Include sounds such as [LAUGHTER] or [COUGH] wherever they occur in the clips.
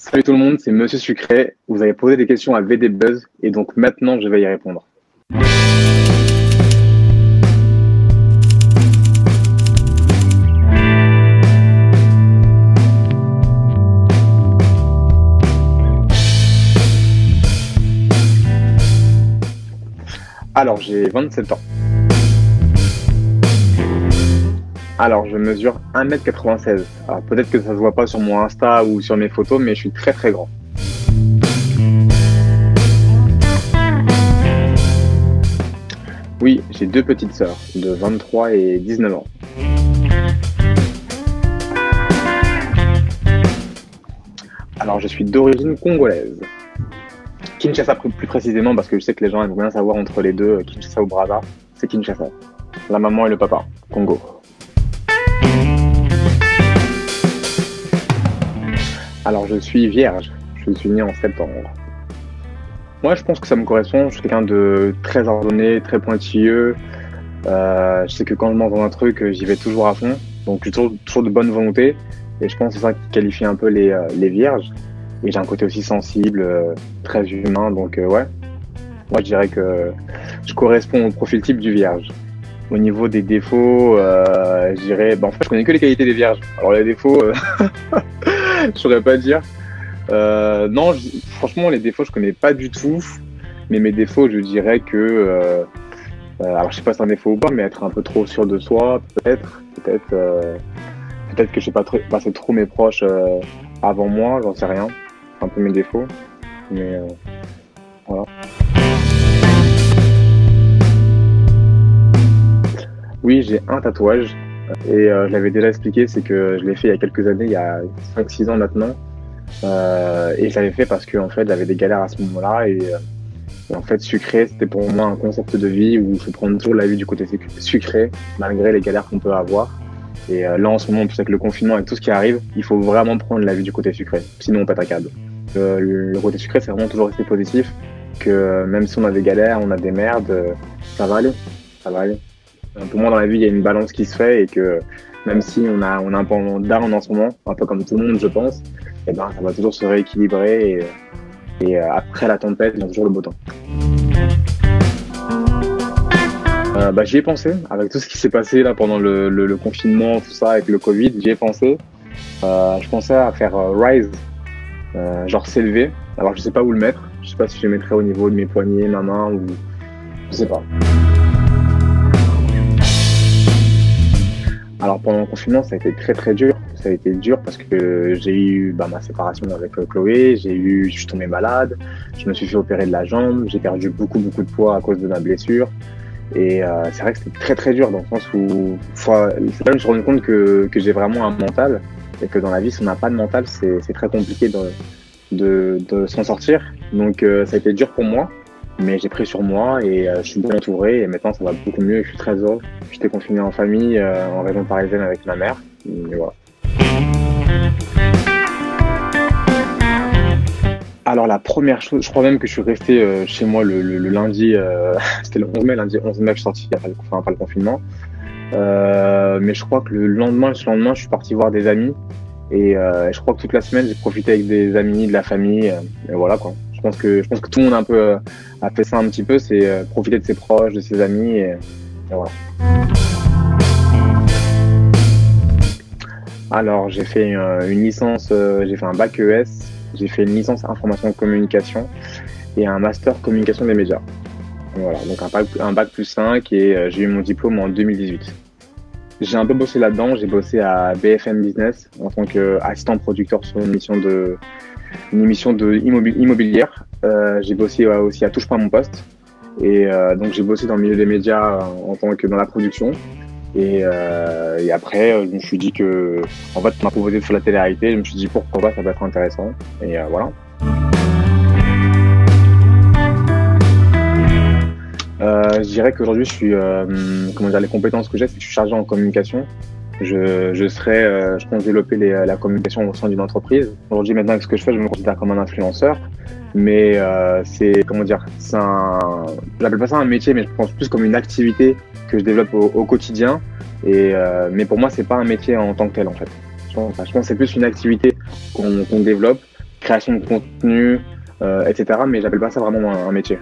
Salut tout le monde, c'est Monsieur Sucré. Vous avez posé des questions à VD Buzz et donc maintenant je vais y répondre. Alors j'ai 27 ans. Alors, je mesure 1m96. Alors, peut-être que ça se voit pas sur mon Insta ou sur mes photos, mais je suis très très grand. Oui, j'ai deux petites sœurs de 23 et 19 ans. Alors, je suis d'origine congolaise. Kinshasa plus précisément, parce que je sais que les gens aiment bien savoir entre les deux, Kinshasa ou Brazza, c'est Kinshasa. La maman et le papa, Congo. Alors, je suis vierge. Je suis né en septembre. Moi, je pense que ça me correspond. Je suis quelqu'un de très ordonné, très pointilleux. Euh, je sais que quand je dans un truc, j'y vais toujours à fond. Donc, j'ai toujours, toujours de bonne volonté. Et je pense que c'est ça qui qualifie un peu les, euh, les vierges. Et j'ai un côté aussi sensible, euh, très humain. Donc, ouais. Moi, je dirais que je corresponds au profil type du vierge. Au niveau des défauts, je dirais, bah, en fait, je connais que les qualités des vierges. Alors, les défauts, [LAUGHS] [LAUGHS] je saurais pas dire. Euh, non, franchement, les défauts, je connais pas du tout. Mais mes défauts, je dirais que. Euh, euh, alors, je sais pas si c'est un défaut ou pas, mais être un peu trop sûr de soi, peut-être. Peut-être peut-être que je sais pas passer trop mes proches avant moi, j'en sais rien. C'est un peu mes défauts. Mais voilà. Oui, j'ai un tatouage. Et euh, je l'avais déjà expliqué, c'est que je l'ai fait il y a quelques années, il y a 5-6 ans maintenant. Euh, et je l'avais fait parce qu'en en fait, j'avais des galères à ce moment-là. Et, euh, en fait, sucré, c'était pour moi un concept de vie où il faut prendre toujours la vie du côté sucré, malgré les galères qu'on peut avoir. Et euh, là, en ce moment, avec le confinement et tout ce qui arrive, il faut vraiment prendre la vie du côté sucré. Sinon, on pète un câble. le côté sucré, c'est vraiment toujours rester positif. Que même si on a des galères, on a des merdes, ça va aller. Ça va aller pour moi, dans la vie, il y a une balance qui se fait et que même si on a, on a un peu down en ce moment, un peu comme tout le monde, je pense, eh ben, ça va toujours se rééquilibrer et, euh, après la tempête, il y a toujours le beau temps. Euh, bah, j'y ai pensé, avec tout ce qui s'est passé là pendant le, confinement, tout ça, avec le Covid, j'y ai pensé. Euh, je pensais à faire Rise, genre s'élever. Alors je sais pas où le mettre, je sais pas si je le mettrais au niveau de mes poignets, ma main ou je sais pas. Alors pendant le confinement, ça a été très très dur. Ça a été dur parce que j'ai eu bah, ma séparation avec euh, Chloé, j'ai eu, je suis tombé malade, je me suis fait opérer de la jambe, j'ai perdu beaucoup beaucoup de poids à cause de ma blessure. Et euh, c'est vrai que c'était très très dur dans le sens où c'est là où je me suis rendu compte que, que j'ai vraiment un mental et que dans la vie, si on n'a pas de mental, c'est très compliqué de s'en sortir. Donc euh, ça a été dur pour moi. Mais j'ai pris sur moi et euh, je suis bien entouré et maintenant ça va beaucoup mieux et je suis très heureux. J'étais confiné en famille euh, en région parisienne avec ma mère. Voilà. Alors la première chose, je crois même que je suis resté euh, chez moi le, lundi, [LAUGHS] c'était le 11 mai, lundi 11 mai je suis sorti après le, enfin, pas le confinement. mais je crois que le lendemain, le lendemain, je suis parti voir des amis et je crois que toute la semaine j'ai profité avec des amis, de la famille et voilà quoi. Je pense que tout le monde un peu euh, a fait ça un petit peu, c'est euh, profiter de ses proches, de ses amis et, voilà. Alors j'ai fait une, licence, euh, j'ai fait un bac ES, j'ai fait une licence information communication et un master communication des médias. Voilà, donc un bac, un bac plus 5 et j'ai eu mon diplôme en 2018. J'ai un peu bossé là-dedans, j'ai bossé à BFM Business en tant qu'assistant producteur sur une mission de une émission de immobilière. Euh, j'ai bossé aussi à Touche pas mon poste. Et euh, donc j'ai bossé dans le milieu des médias en tant que dans la production. Et, euh, après, je me suis dit que, en fait, on m'a proposé de faire la télé-réalité. Je me suis dit pourquoi pas, ça peut être intéressant. Et voilà. Euh, je dirais qu'aujourd'hui, je suis, euh, comment dire, les compétences que j'ai, c'est que je suis chargé en communication je, je serais, euh, je pense développer les, la communication au sein d'une entreprise. Aujourd'hui, maintenant, avec ce que je fais, je me considère comme un influenceur, mais euh, c'est, comment dire, c'est un, j'appelle pas ça un métier, mais je pense plus comme une activité que je développe au, au quotidien. Et euh, mais pour moi, c'est pas un métier en tant que tel, en fait. Je pense, je pense que c'est plus une activité qu'on qu'on développe création de contenu, etc. Mais j'appelle pas ça vraiment un, métier.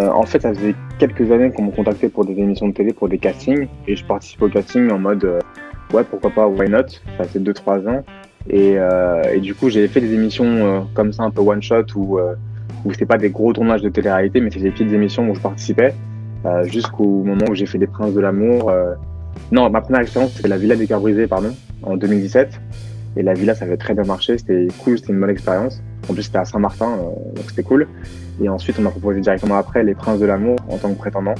En fait, ça faisait quelques années qu'on me contactait pour des émissions de télé, pour des castings, et je participe au casting en mode ouais, pourquoi pas, why not? Ça fait 2-3 ans. Et, et, du coup, j'ai fait des émissions comme ça, un peu one shot, où où c'était pas des gros tournages de télé-réalité, mais c'était des petites émissions où je participais, euh, jusqu'au moment où j'ai fait Les Princes de l'amour. Euh... Non, ma première expérience, c'était la Villa des Cœurs pardon, en 2017. Et la Villa, ça avait très bien marché, c'était cool, c'était une bonne expérience. En plus, c'était à Saint-Martin, euh, donc c'était cool. Et ensuite, on m'a proposé directement après Les Princes de l'amour en tant que prétendant.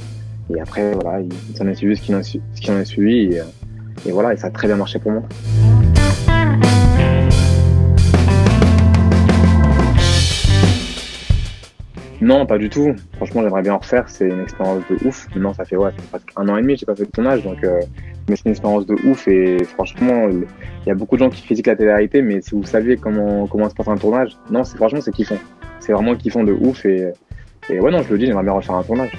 Et après, voilà, il s'en est suivi ce qui en, est suivi. Et, euh, et voilà, et ça a très bien marché pour moi. Non, pas du tout. Franchement, j'aimerais bien en refaire. C'est une expérience de ouf. Maintenant, ça fait ouais, presque un an et demi j'ai pas fait de tournage, donc euh, mais c'est une expérience de ouf. Et franchement, il y a beaucoup de gens qui critiquent la télé-réalité, mais si vous saviez comment comment se passe un tournage, non, c'est franchement c'est kiffant. C'est vraiment kiffant de ouf. Et, et ouais, non, je le dis, j'aimerais bien refaire un tournage.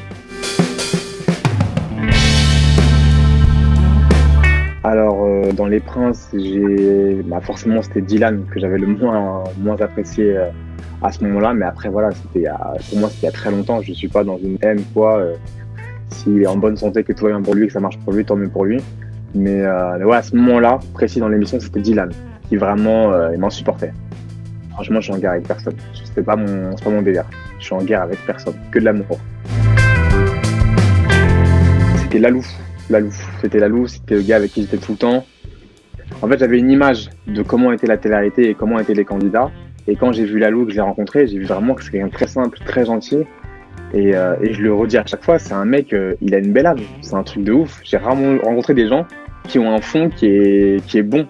Alors, euh, dans Les Princes, j'ai, bah, forcément, c'était Dylan que j'avais le moins, moins apprécié. Euh, à ce moment-là. Mais après, voilà, c'était pour moi, c'était il y a très longtemps. Je suis pas dans une haine, quoi. Euh, s'il est en bonne santé, que tout va bien pour lui, que ça marche pour lui, tant mieux pour lui. Mais euh, ouais, à ce moment-là, précis dans l'émission, c'était Dylan qui vraiment euh, m'en supportait. Franchement, je suis en guerre avec personne. C'était pas mon, pas mon délire. Je suis en guerre avec personne, que de l'amour. C'était Lalou, Lalou. C'était Lalou, c'était le gars avec qui j'étais tout le temps. En fait, j'avais une image de comment était la télé et comment étaient les candidats. Et quand j'ai vu Lalou, que je l'ai rencontré, j'ai vu vraiment que c'est quelqu'un très simple, très gentil. Et, euh, et, je le redis à chaque fois, c'est un mec, euh, il a une belle âme. C'est un truc de ouf. J'ai rarement rencontré des gens qui ont un fond qui est, qui est bon.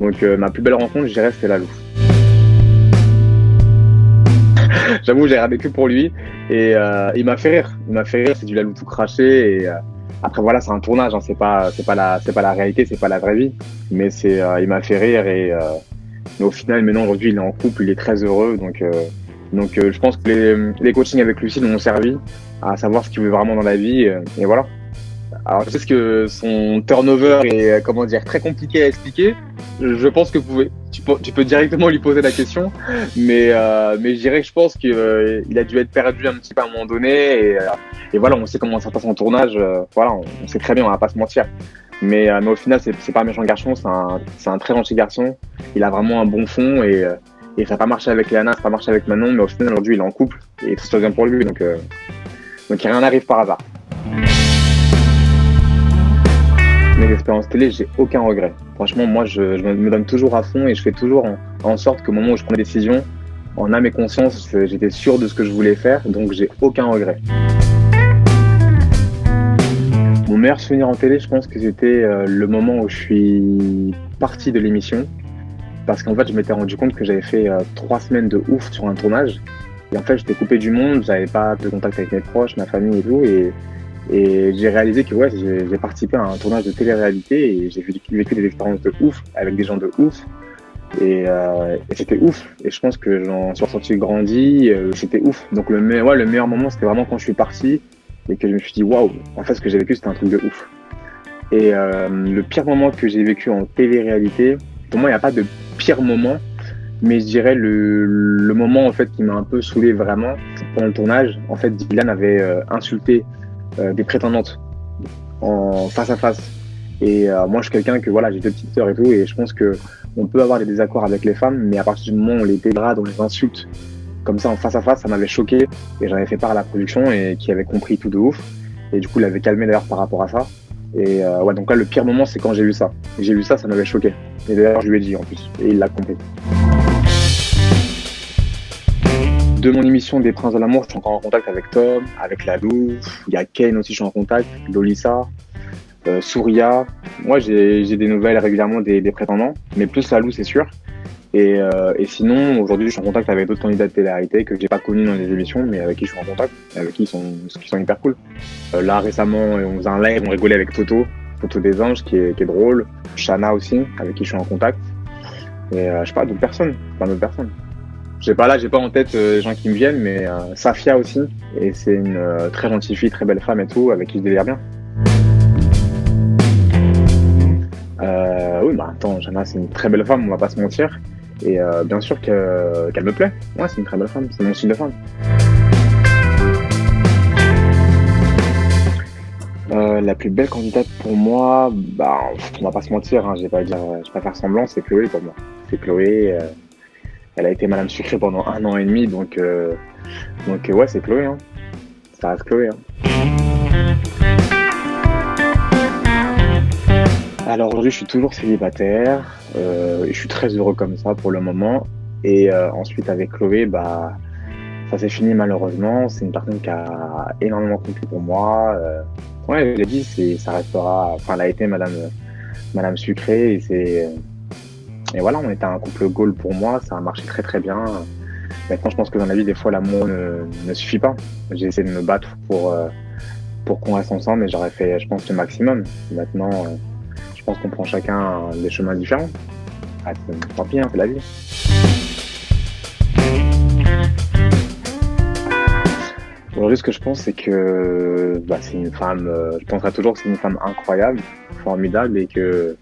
Donc euh, ma plus belle rencontre, je dirais, c'est Lalou. [LAUGHS] J'avoue, j'ai regardé que pour lui. Et il m'a fait rire. Il m'a fait rire, c'est du Lalou tout craché. Et après, voilà, c'est un tournage. Hein. C'est pas, c'est pas la, c'est pas la réalité, c'est pas la vraie vie. Mais c'est, il m'a fait rire et mais au final, maintenant, aujourd'hui, il est en couple, il est très heureux. Donc, euh, donc euh, je pense que les, les coachings avec Lucille m'ont servi à savoir ce qu'il veut vraiment dans la vie. Euh, et voilà. Alors, je sais que son turnover est, comment dire, très compliqué à expliquer. Je pense que vous pouvez, tu, peux, tu peux directement lui poser la question. Mais, euh, mais je dirais que je pense qu'il il a dû être perdu un petit peu à un moment donné. Et, et voilà, on sait comment ça passe en tournage. voilà, on, on, sait très bien, on va pas se mentir. Mais, euh, mais au final, c'est pas un méchant garçon, c'est un, un, très gentil garçon. Il a vraiment un bon fond et, euh, ça n'a pas marché avec Léana, ça n'a pas marché avec Manon, mais au final, aujourd'hui, il est en couple et tout se passe bien pour lui. Donc, euh, donc rien n'arrive par hasard. Mes expériences télé, j'ai aucun regret. Franchement, moi, je, je, me donne toujours à fond et je fais toujours en, en sorte qu'au moment où je prends des décisions, en âme et conscience, j'étais sûr de ce que je voulais faire, donc j'ai aucun regret. Mon meilleur souvenir en télé, je pense que c'était euh, le moment où je suis parti de l'émission. Parce qu'en fait, je m'étais rendu compte que j'avais fait euh, trois semaines de ouf sur un tournage. Et en fait, j'étais coupé du monde, j'avais pas de contact avec mes proches, ma famille et tout. Et, j'ai réalisé que ouais, j'ai participé à un tournage de télé-réalité et j'ai vécu des expériences de ouf avec des gens de ouf. Et, euh, c'était ouf. Et je pense que j'en suis ressorti grandi. c'était ouf. Donc le, ouais, le meilleur moment, c'était vraiment quand je suis parti et que je me suis dit waouh, en fait ce que j'ai vécu c'était un truc de ouf. Et euh, le pire moment que j'ai vécu en télé-réalité, pour moi il n'y a pas de pire moment, mais je dirais le, le moment en fait qui m'a un peu saoulé vraiment pendant le tournage. En fait, Dylan avait euh, insulté euh, des prétendantes en face à face. Et moi, je suis quelqu'un que voilà, j'ai deux petites sœurs et tout, et je pense que on peut avoir des désaccords avec les femmes, mais à partir du moment où on les dégrade, on les insulte, comme ça en face à face, ça m'avait choqué et j'en avais fait part à la production et qui avait compris tout de ouf. Et du coup, il avait calmé d'ailleurs par rapport à ça. Et euh, ouais, donc là, le pire moment, c'est quand j'ai vu ça. J'ai vu ça, ça m'avait choqué. Et d'ailleurs, je lui ai dit en plus, et il l'a compris. De mon émission des Princes de l'amour, je suis encore en contact avec Tom, avec Lalou, il y a Kane aussi, je suis en contact, Lolissa, euh, Souria. Moi, j'ai des nouvelles régulièrement des, prétendants, mais plus Lalou, c'est sûr. Et, euh, et sinon, aujourd'hui, je suis en contact avec d'autres candidats de télé-réalité que j'ai pas connus dans les émissions, mais avec qui je suis en contact, avec qui ils sont, qui sont hyper cool. Euh, là, récemment, on faisait un live, on rigolait avec Toto, Toto des Anges, qui est, drôle. Shana aussi, avec qui je suis en contact. Et euh, je sais pas, d'autres personnes, plein d'autres personnes. J'ai pas là, j'ai pas en tête les gens qui me viennent, mais Safia aussi, et c'est une très gentille fille, très belle femme et tout, avec qui je délire bien. bah attends, Jana, c'est une très belle femme, on va pas se mentir. Et euh, bien sûr qu'elle me plaît. Ouais, c'est une très belle femme, c'est mon style de femme. Euh, la plus belle candidate pour moi, bah, on va pas se mentir, hein, je vais pas dire, je vais pas faire semblant, c'est Chloé pour moi. C'est Chloé. Euh, elle a été Madame Sucré pendant un an et demi, donc donc ouais, c'est Chloé. Hein. Ça reste Chloé. Hein. Alors aujourd'hui, je suis toujours célibataire. Euh, je suis très heureux comme ça pour le moment. Et euh, ensuite, avec Chloé, bah, ça s'est fini malheureusement. C'est une personne qui a énormément compté pour moi. Euh, ouais, je l'ai dit, ça restera. Enfin, elle a été Madame, Madame Sucré. Et, c'est, et voilà, on était un couple goal pour moi. Ça a marché très très bien. Maintenant, je pense que dans la vie, des fois, l'amour ne, ne suffit pas. J'ai essayé de me battre pour, pour qu'on reste ensemble, mais j'aurais fait, je pense, le maximum. Maintenant, je pense qu'on prend chacun des chemins différents. Ah, tant pis, c'est la vie. Aujourd'hui, ce que je pense, c'est que bah, c'est une femme. Euh, je penserai toujours que c'est une femme incroyable, formidable, et que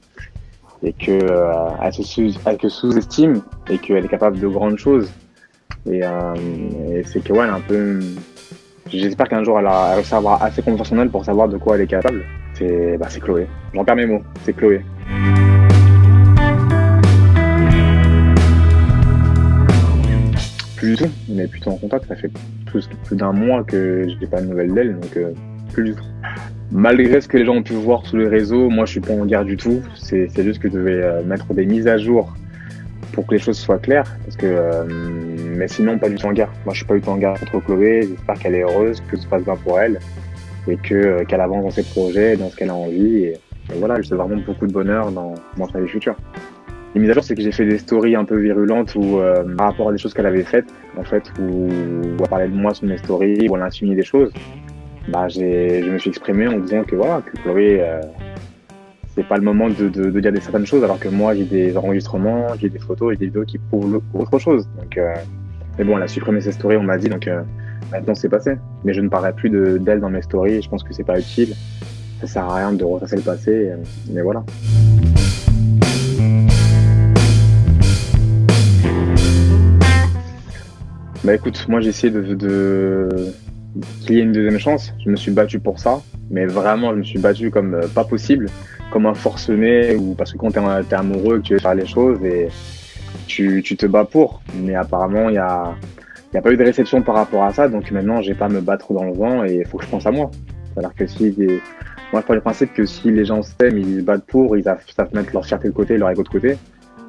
et que euh, elle se sous-estime et qu'elle est capable de grandes choses. Et, euh, et c'est que ouais, elle est un peu. J'espère qu'un jour elle, a, à avoir assez confiance en elle pour savoir de quoi elle est capable. C'est bah, Chloé. J'en perds mes mots. C'est Chloé. Plus du tout. On est plutôt en contact. Ça fait plus, plus d'un mois que je n'ai pas de nouvelles d'elle, donc euh, plus du tout. Malgré ce que les gens ont pu voir sur les réseaux, moi je suis pas en guerre du tout. C'est juste que je devais euh, mettre des mises à jour pour que les choses soient claires. Parce que, euh, mais sinon, pas du tout en guerre. Moi, je suis pas du tout en guerre contre Chloé. J'espère qu'elle est heureuse, que tout se passe bien pour elle et que euh, qu'elle avance dans ses projets, dans ce qu'elle a envie. Et, voilà, je souhaite vraiment beaucoup de bonheur dans, dans sa vie future. Les mises à jour, c'est que j'ai fait des stories un peu virulentes ou euh, par rapport à des choses qu'elle avait faites, en fait, où, où elle parlait de moi sur mes stories, où elle a insinué des choses. Bah, je me suis exprimé en disant que voilà, que Chloé, euh, c'est pas le moment de, de, de, dire des certaines choses, alors que moi j'ai des enregistrements, j'ai des photos et des vidéos qui prouvent autre chose. Donc, euh, mais bon, elle a supprimé ses stories, on m'a dit, donc euh, maintenant c'est passé. Mais je ne parlerai plus de, d'elle dans mes stories, je pense que c'est pas utile. Ça sert à rien de retracer le passé, mais voilà. Bah écoute, moi j'ai essayé de, qu'il y ait une deuxième chance. Je me suis battu pour ça, mais vraiment je me suis battu comme euh, pas possible, comme un forcené ou parce que quand t'es es amoureux que tu veux faire les choses et tu, tu te bats pour. Mais apparemment il y a n'y a pas eu de réception par rapport à ça, donc maintenant j'ai pas à me battre dans le vent et il faut que je pense à moi. C'est-à-dire que si moi je prends le principe que si les gens s'aiment, ils se battent pour, ils savent, mettre leur fierté de côté, leur ego de côté.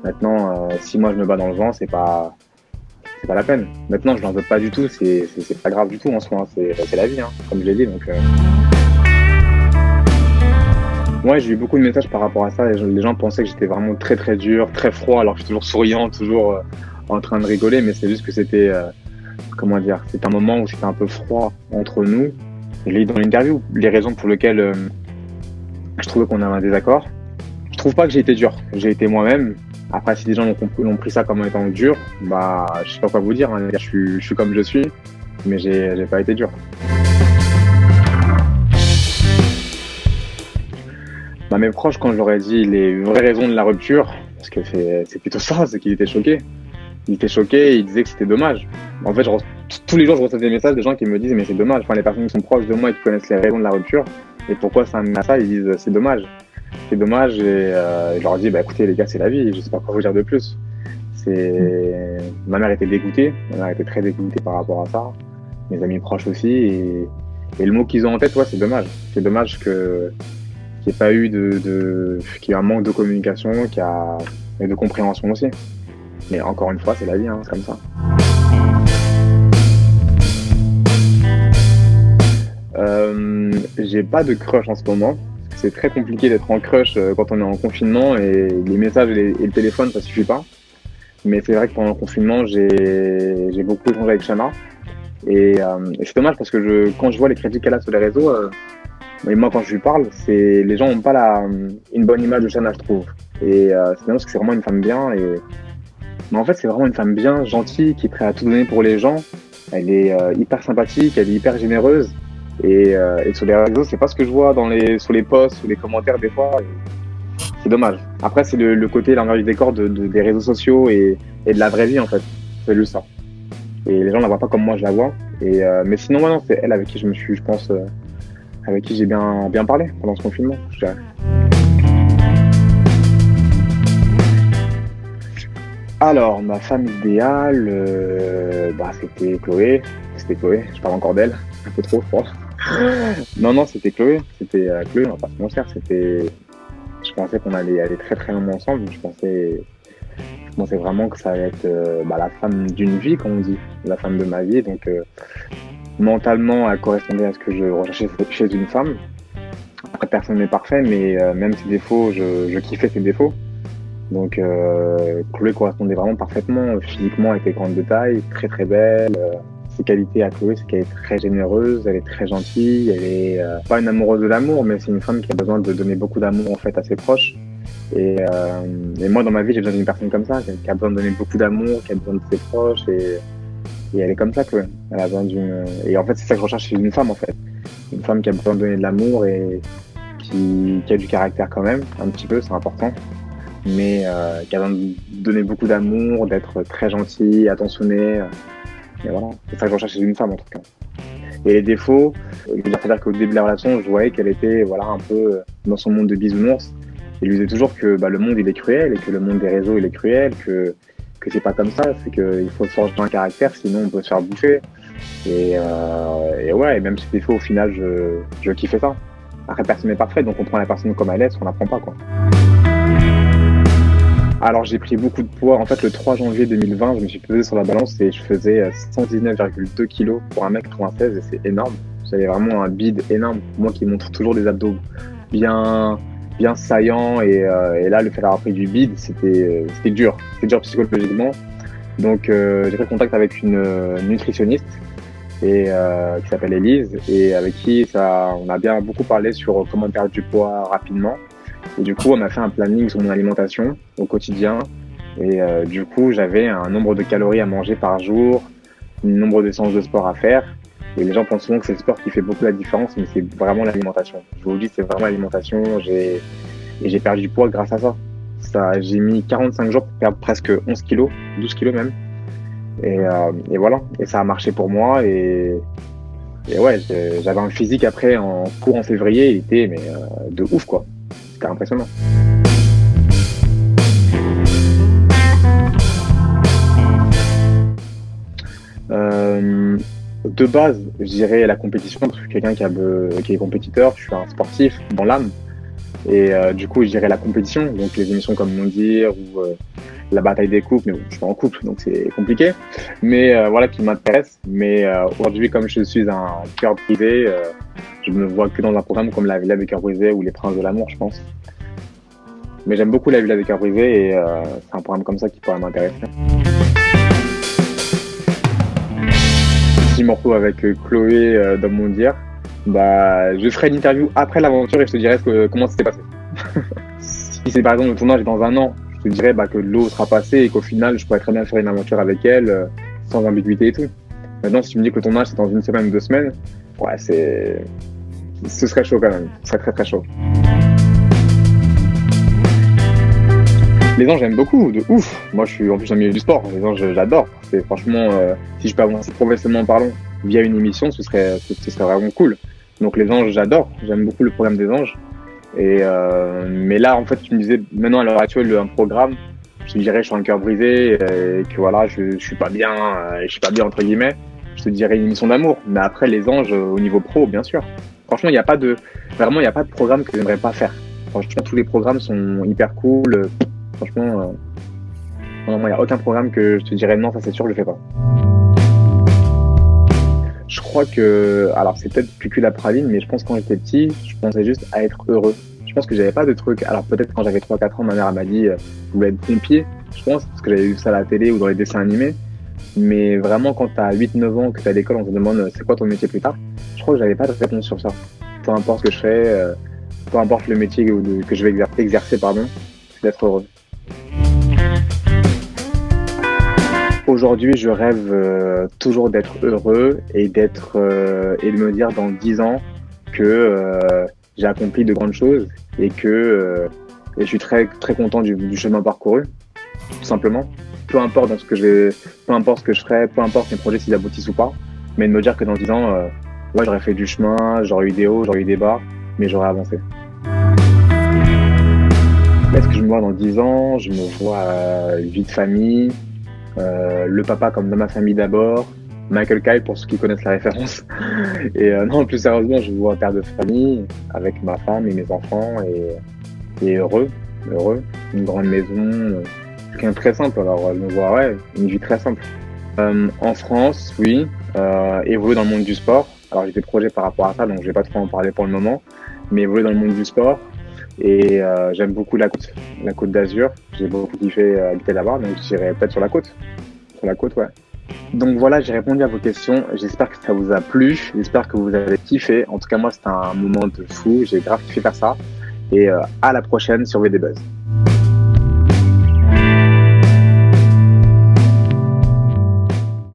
Maintenant, euh, si moi je me bats dans le vent, c'est pas c'est pas la peine. Maintenant, je n'en veux pas du tout, c'est pas grave du tout en soi, hein. c'est la vie, hein, comme je l'ai dit. Donc, euh... Ouais, j'ai eu beaucoup de messages par rapport à ça. Les gens pensaient que j'étais vraiment très très dur, très froid, alors que je suis toujours souriant, toujours euh, en train de rigoler, mais c'est juste que c'était, euh, comment dire, c'était un moment où c'était un peu froid entre nous. Je l'ai dit dans l'interview, les raisons pour lesquelles euh, je trouvais qu'on avait un désaccord. Je trouve pas que j'ai été dur, j'ai été moi-même, après, si des gens ont, pris ça comme étant dur, bah, je sais pas quoi vous dire. Hein. Je, suis, je suis comme je suis, mais j'ai pas été dur. Bah, mes proches, quand je leur ai dit les vraies raisons de la rupture, parce que c'est plutôt ça, c'est qu'ils étaient choqués. Ils étaient choqués, ils disaient que c'était dommage. En fait, je, tous les jours, je reçois des messages de gens qui me disent mais c'est dommage. Enfin, les personnes qui sont proches de moi et qui connaissent les raisons de la rupture et pourquoi ça mène à ça, ils disent c'est dommage c'est dommage et euh, je leur dis bah écoutez les gars c'est la vie, je sais pas quoi vous dire de plus. C'est ma mère était dégoûtée, ma mère était très dégoûtée par rapport à ça, mes amis proches aussi et, et le mot qu'ils ont en tête ouais c'est dommage, c'est dommage que qu'il n'y ait pas eu de, de qu'il y ait un manque de communication, qu'il y a et de compréhension aussi. Mais encore une fois c'est la vie, hein, c'est comme ça. Euh, j'ai pas de crush en ce moment c'est très compliqué d'être en crush euh, quand on est en confinement et les messages et, le téléphone, ça suffit pas. Mais c'est vrai que pendant le confinement, j'ai beaucoup échangé avec Shana. Et, euh, et c'est dommage parce que quand je vois les critiques qu'elle a sur les réseaux, et moi quand je lui parle, les gens n'ont pas la, une bonne image de Shana, je trouve. Et c'est dommage parce que c'est vraiment une femme bien. Mais en fait, c'est vraiment une femme bien, gentille, qui est prête à tout donner pour les gens. Elle est euh, hyper sympathique, elle est hyper généreuse. Et, euh, et, sur les réseaux, c'est pas ce que je vois dans les, sur les posts, ou les commentaires des fois. c'est dommage. Après, c'est le, côté, l'envers du décor de, des réseaux sociaux et, de la vraie vie, en fait. C'est juste ça. Et les gens la voient pas comme moi je la vois. Et, euh, mais sinon, non, c'est elle avec qui je me suis, je pense, avec qui j'ai bien, bien parlé pendant ce confinement, je Alors, ma femme idéale, euh, bah, c'était Chloé. C'était Chloé, je parle encore d'elle, un peu trop, je crois. [LAUGHS] non, non, c'était Chloé. C'était Chloé, on va pas se mentir. C'était. Je pensais qu'on allait aller très très loin ensemble. Je pensais je pensais vraiment que ça allait être euh, bah, la femme d'une vie, comme on dit, la femme de ma vie. Donc, euh, mentalement, elle correspondait à ce que je recherchais chez une femme. Après, personne n'est parfait, mais euh, même ses défauts, je, je, kiffais ses défauts. Donc, Chloé correspondait vraiment parfaitement. Physiquement, elle était grande de taille, très très belle. ses qualités à Chloé, c'est qu'elle est très généreuse, elle est très gentille, elle est pas une amoureuse de l'amour, mais c'est une femme qui a besoin de donner beaucoup d'amour en fait à ses proches. Et, euh, moi, dans ma vie, j'ai besoin d'une personne comme ça, qui a besoin de donner beaucoup d'amour, qui a besoin de ses proches. Et, elle est comme ça, quoi. Elle a besoin d'une. Et en fait, c'est ça que je recherche chez une femme, en fait. Une femme qui a besoin de donner de l'amour et qui, a du caractère quand même, un petit peu, c'est important. Mais euh, qui a donner beaucoup d'amour, d'être très gentil, attentionné. Et voilà, c'est ça que je recherche chez une femme, en tout cas. Et les défauts, c'est-à-dire qu'au début de la relation, je voyais qu'elle était voilà, un peu dans son monde de bisounours il lui disait toujours que bah, le monde il est cruel et que le monde des réseaux il est cruel, que que c'est pas comme ça, c'est qu'il faut forger un caractère, sinon on peut se faire bouffer. Et, euh, et ouais, et même si fois au final je, je kiffais ça. Après personne n'est parfait, donc on prend la personne comme elle est, on n'apprend pas quoi. Alors j'ai pris beaucoup de poids. En fait, le 3 janvier 2020, je me suis pesé sur la balance et je faisais 119,2 kg pour un mec 96 et c'est énorme. J'avais vraiment un bide énorme. Moi qui montre toujours des abdos bien bien saillant et, euh, et, là le fait d'avoir pris du bide c'était euh, dur c'était dur psychologiquement donc euh, j'ai pris contact avec une nutritionniste et qui s'appelle Elise et avec qui ça on a bien beaucoup parlé sur comment perdre du poids rapidement et du coup on a fait un planning sur mon alimentation au quotidien et du coup j'avais un nombre de calories à manger par jour un nombre de séances de sport à faire et les gens pensent souvent que c'est le sport qui fait beaucoup la différence, mais c'est vraiment l'alimentation. Je vous le dis, c'est vraiment l'alimentation. Et j'ai perdu du poids grâce à ça. ça j'ai mis 45 jours pour perdre presque 11 kilos, 12 kilos même. Et, euh, et voilà. Et ça a marché pour moi. Et, et ouais, j'avais un physique après en cours en février, il était mais, euh, de ouf quoi. Impressionnant. Euh, de base, je dirais la compétition, parce que je suis quelqu'un qui, est compétiteur, je suis un sportif dans l'âme. Et euh, du coup, je dirais la compétition, donc les émissions comme Mondir ou euh, la bataille des couples, mais je suis pas en couple, donc c'est compliqué. Mais voilà, qui m'intéresse. Mais aujourd'hui, comme je suis un cœur brisé, je me vois que dans un programme comme La Villa des cœurs brisés ou Les Princes de l'amour, je pense. Mais j'aime beaucoup La Villa des cœurs brisés et c'est un programme comme ça qui pourrait m'intéresser. morceau avec euh, Chloé euh, dans mon dire, bah, je ferai une interview après l'aventure et je te dirai comment ça s'est passé. [LAUGHS] si c'est par exemple le tournage dans un an, je te dirais bah, que l'eau sera passée et qu'au final, je pourrais très bien faire une aventure avec elle euh, sans ambiguïté et tout. Maintenant, si tu me dis que le tournage c'est dans une semaine ou deux semaines, ouais, c'est. Ce serait chaud quand même. Ce serait très très chaud. Les anges, j'aime beaucoup, de ouf. Moi, je suis en plus un milieu du sport. Les anges, j'adore. C'est franchement, euh, si je peux avancer professionnellement parlant via une émission, ce serait, ce, serait vraiment cool. Donc les anges, j'adore. J'aime beaucoup le programme des anges. Et euh, mais là, en fait, tu me disais maintenant à l'heure actuelle un programme. Je dirais, je suis un cœur brisé et que voilà, je, je suis pas bien, euh, je suis pas bien entre guillemets. Je te dirais une émission d'amour. Mais après, les anges au niveau pro, bien sûr. Franchement, il n'y a pas de, vraiment, il n'y a pas de programme que j'aimerais pas faire. Franchement, tous les programmes sont hyper cool. Franchement, euh, il n'y a aucun programme que je te dirais non, ça c'est sûr, je le fais pas. Je crois que, alors c'est peut-être plus que la praline, mais je pense que quand j'étais petit, je pensais juste à être heureux. Je pense que j'avais pas de truc. Alors peut-être quand j'avais 3-4 ans, ma mère m'a dit, euh, je voulais être pompier, je pense, parce que j'avais vu ça à la télé ou dans les dessins animés. Mais vraiment, quand tu as 8-9 ans, que tu à l'école, on te demande euh, c'est quoi ton métier plus tard, je crois que j'avais pas de réponse sur ça. Peu importe ce que je fais, peu importe le métier que je vais exercer, pardon, c'est d'être heureux. Aujourd'hui, je rêve euh, toujours d'être heureux et d'être euh, et de me dire dans dix ans que euh, j'ai accompli de grandes choses et que je suis très, très content du chemin parcouru, tout simplement. Peu importe dans ce que je vais, peu importe ce que je ferai, peu importe mes projets s'ils aboutissent ou pas, mais de me dire que dans 10 ans, euh, ouais, j'aurais fait du chemin, j'aurais eu des hauts, j'aurais eu des bas, mais j'aurais avancé. Est-ce que je me vois dans 10 ans Je me vois euh, vie de famille, euh, le papa comme dans ma famille d'abord, Michael Kyle pour ceux qui connaissent la référence. [LAUGHS] Et euh, non, plus sérieusement, je me vois père de famille avec ma femme et mes enfants et, et heureux, heureux, une grande maison, quelqu'un très simple. Alors je me vois ouais, une vie très simple. Euh, en France, oui, euh, évoluer dans le monde du sport. Alors j'ai des projets par rapport à ça, donc je vais pas trop en parler pour le moment, mais évoluer dans le monde du sport. Et euh, j'aime beaucoup la côte, la côte d'Azur. J'ai beaucoup kiffé euh, habiter là-bas, donc j'irai peut-être sur la côte. Sur la côte, ouais. Donc voilà, j'ai répondu à vos questions. J'espère que ça vous a plu. J'espère que vous avez kiffé. En tout cas, moi, c'était un moment de fou. J'ai grave kiffé faire ça. Et euh, à la prochaine sur VD Buzz.